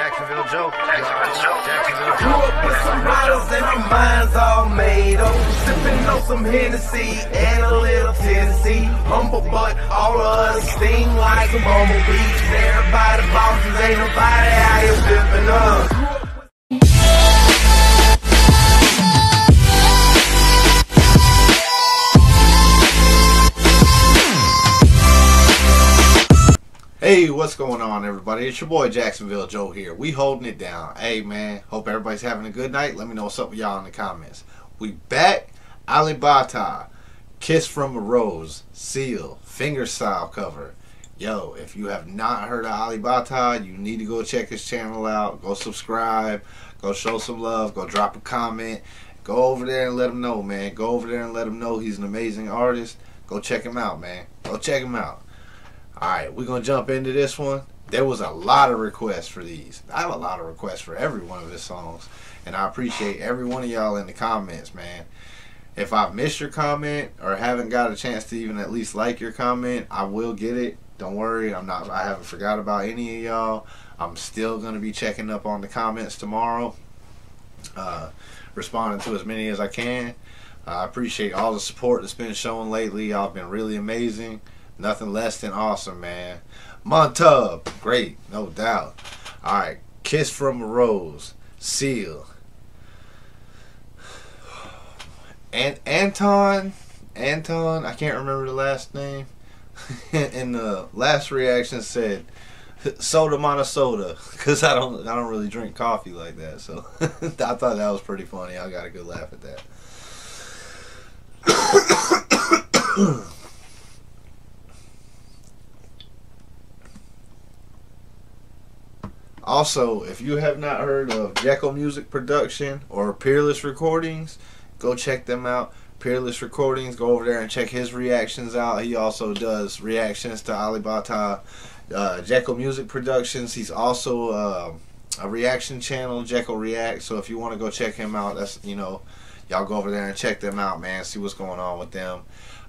Jacksonville Joe. Jacksonville Joe. Jacksonville Grew up with some bottles and our minds all made up. Sipping on some Hennessy and a little Tennessee. Humble, but all of us sting like some bumblebees. Everybody bosses, ain't nobody out here flipping us. What's going on, everybody? It's your boy Jacksonville Joe here. We holding it down. Hey, man, hope everybody's having a good night. Let me know what's up with y'all in the comments. We back. Alip Ba Ta, Kiss from a Rose, Seal, Finger Style cover. Yo, if you have not heard of Alip Ba Ta, you need to go check his channel out. Go subscribe. Go show some love. Go drop a comment. Go over there and let him know, man. Go over there and let him know he's an amazing artist. Go check him out, man. Go check him out. Alright, we're gonna jump into this one. There was a lot of requests for these. I have a lot of requests for every one of his songs. And I appreciate every one of y'all in the comments, man. If I've missed your comment or haven't got a chance to even at least like your comment, I will get it. Don't worry, I'm not I haven't forgot about any of y'all. I'm still gonna be checking up on the comments tomorrow. Uh, responding to as many as I can. I appreciate all the support that's been shown lately. Y'all been really amazing. Nothing less than awesome, man. Montub, great, no doubt. All right, Kiss from a Rose, Seal. And Anton, Anton, I can't remember the last name. In the last reaction said soda monosoda because I don't I don't really drink coffee like that. So I thought that was pretty funny. I got a good laugh at that. Also, if you have not heard of Jekyll Music Production or Peerless Recordings, go check them out. Peerless Recordings, go over there and check his reactions out. He also does reactions to Alip Ba Ta. Uh, Jekyll Music Productions, he's also uh, a reaction channel, Jekyll React. So if you want to go check him out, that's, you know, y'all go over there and check them out, man. See what's going on with them.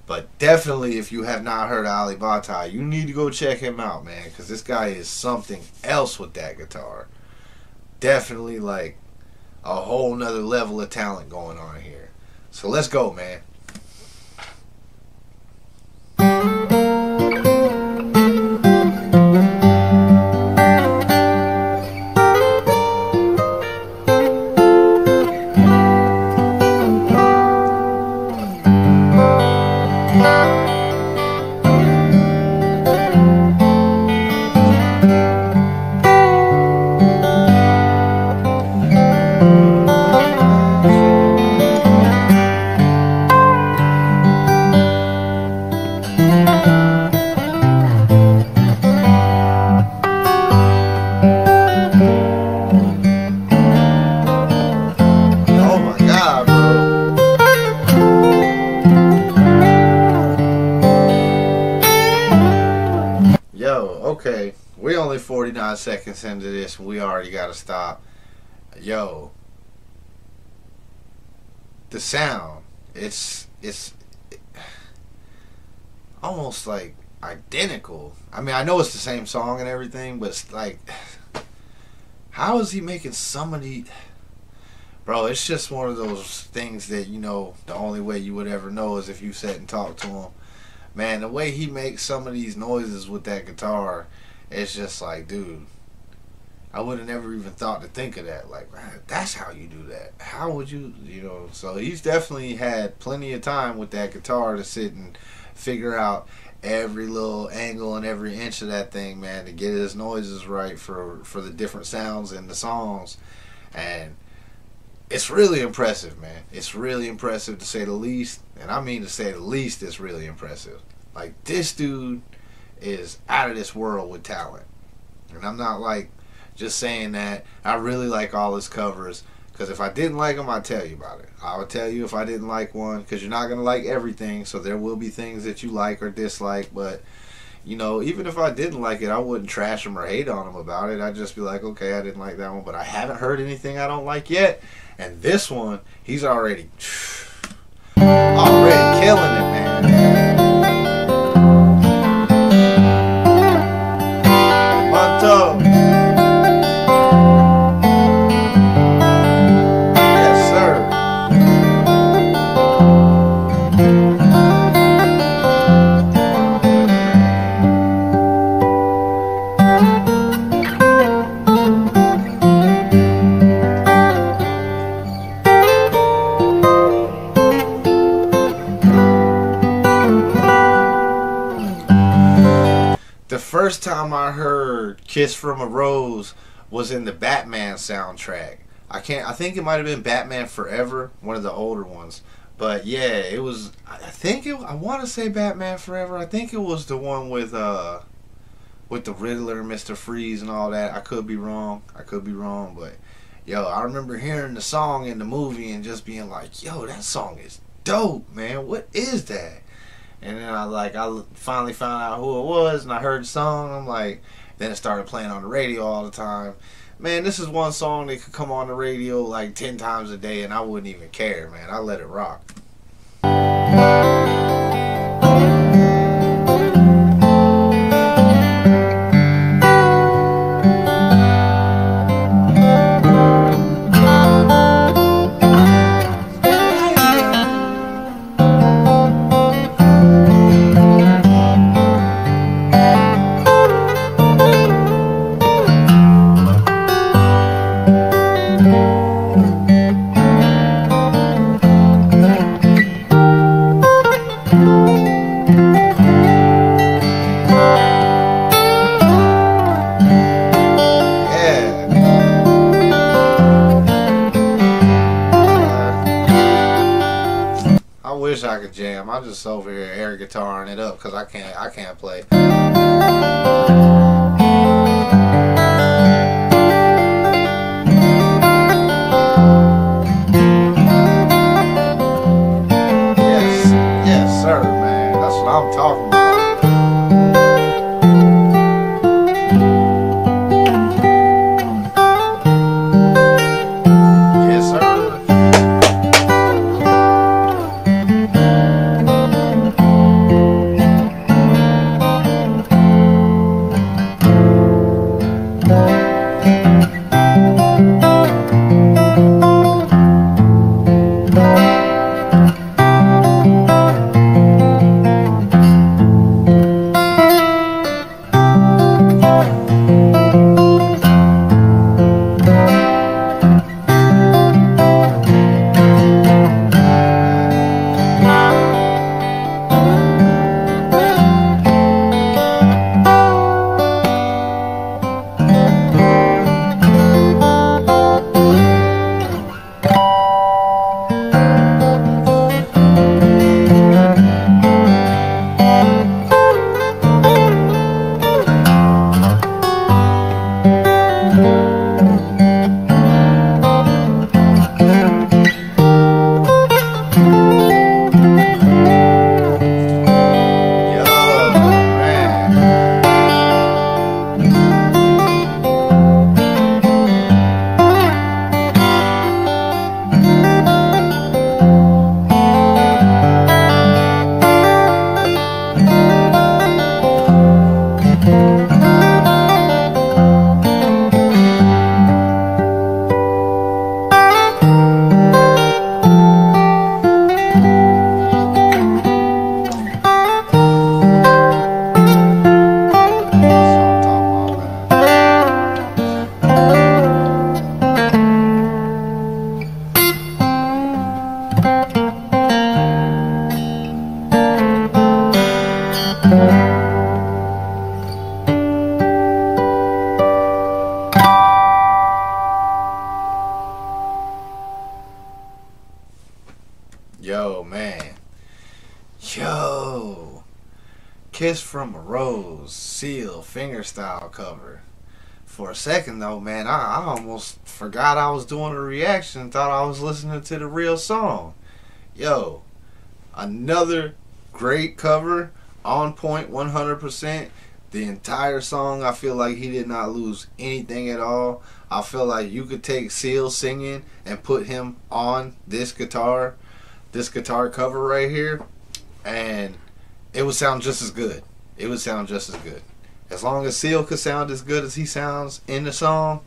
But definitely, if you have not heard Alip Ba Ta, you need to go check him out, man, because this guy is something else with that guitar. Definitely like a whole nother level of talent going on here. So let's go, man. Okay. We only 49 seconds into this and we already gotta stop. Yo. The sound. It's it's almost like identical. I mean, I know it's the same song and everything, but it's like how is he making some of the Bro, it's just one of those things that you know. The only way you would ever know is if you sat and talked to him. Man, the way he makes some of these noises with that guitar, it's just like, dude, I would have never even thought to think of that. Like, man, that's how you do that. How would you, you know? So he's definitely had plenty of time with that guitar to sit and figure out every little angle and every inch of that thing, man, to get his noises right for for the different sounds in the songs, and it's really impressive, man. It's really impressive to say the least. And I mean to say the least, it's really impressive. Like, this dude is out of this world with talent. And I'm not like just saying that. I really like all his covers. Because if I didn't like them, I'd tell you about it. I would tell you if I didn't like one. Because you're not going to like everything. So there will be things that you like or dislike. But, you know, even if I didn't like it, I wouldn't trash him or hate on him about it. I'd just be like, okay, I didn't like that one. But I haven't heard anything I don't like yet. And this one, he's already already killing it, man. "Kiss from a Rose" was in the Batman soundtrack. I can't. I think it might have been Batman Forever, one of the older ones. But yeah, it was. I think it. I want to say Batman Forever. I think it was the one with uh, with the Riddler, Mister Freeze, and all that. I could be wrong. I could be wrong, but yo, I remember hearing the song in the movie and just being like, yo, that song is dope, man. What is that? And then I like I finally found out who it was, and I heard the song. I'm like, then it started playing on the radio all the time. Man, this is one song that could come on the radio like ten times a day, and I wouldn't even care, man. I let it rock. Could jam. I'm just over here air guitaring it up because I can't. I can't play. Yes, yes, sir, man. That's what I'm talking about. Seal, fingerstyle cover. For a second though, man, I, I almost forgot I was doing a reaction. Thought I was listening to the real song. Yo, another great cover, on point, 100%. The entire song, I feel like he did not lose anything at all. I feel like you could take Seal singing and put him on this guitar, this guitar cover right here, and it would sound just as good. It would sound just as good. As long as Seal could sound as good as he sounds in the song,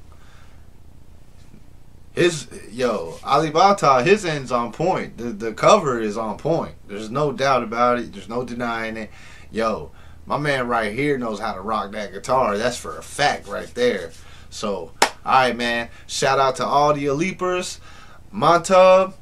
his yo Alip Ba Ta, his end's on point. The the cover is on point. There's no doubt about it. There's no denying it. Yo, my man right here knows how to rock that guitar. That's for a fact right there. So, all right, man. Shout out to all the Aleepers, Montub,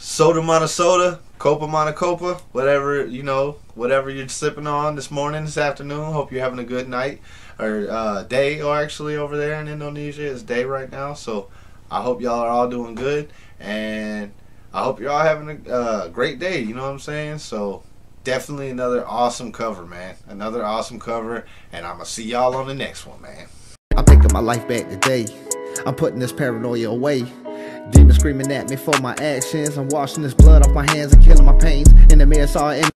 soda mana soda, copa mana copa, whatever you know, whatever you're sipping on this morning, this afternoon. Hope you're having a good night or uh, day, or actually over there in Indonesia, it's day right now. So I hope y'all are all doing good, and I hope you're all having a uh, great day. You know what I'm saying? So definitely another awesome cover, man. Another awesome cover, and I'm gonna see y'all on the next one, man. I'm taking my life back today. I'm putting this paranoia away. Demons screaming at me for my actions. I'm washing this blood off my hands and killing my pains. In the mirror, saw it.